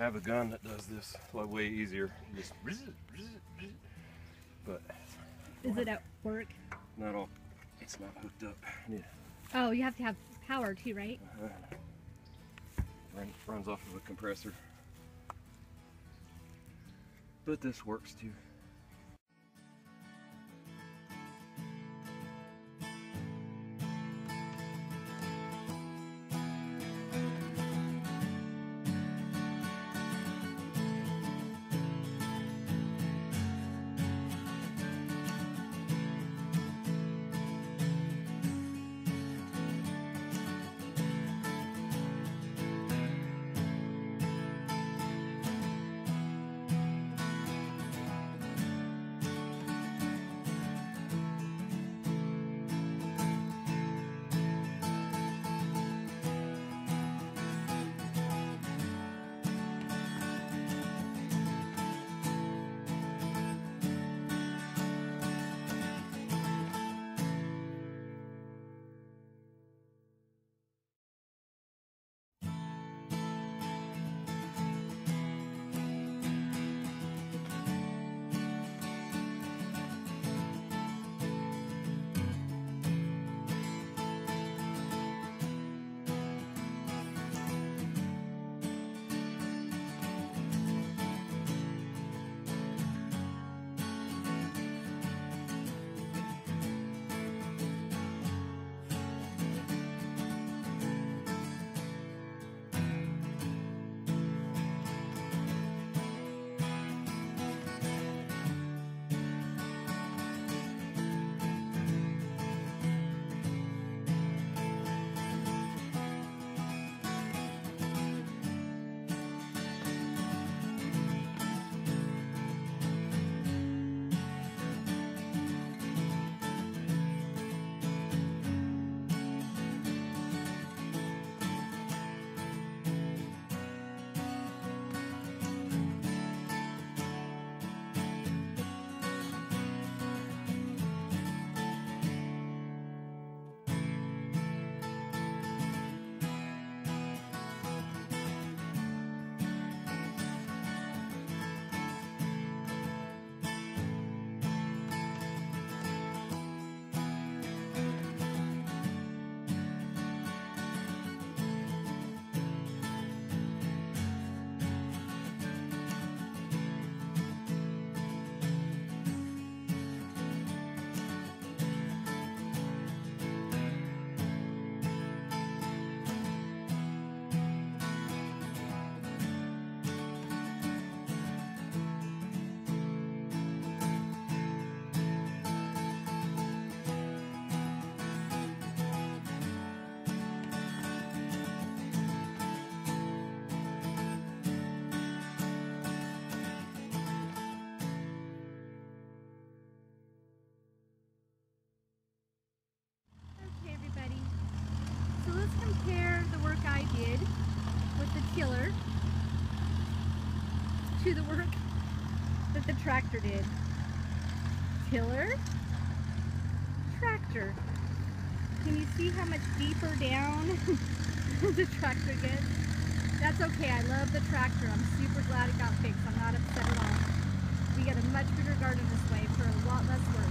I have a gun that does this like way easier. Just but Is it at work? not all. It's not hooked up. Yeah, Oh, you have to have power too, right? Uh-huh. run, runs off of a compressor. But this works too. Compare the work I did with the tiller to the work that the tractor did. Tiller, tractor. Can you see how much deeper down the tractor gets? That's okay. I love the tractor. I'm super glad it got fixed. I'm not upset at all. We get a much bigger garden this way for a lot less work.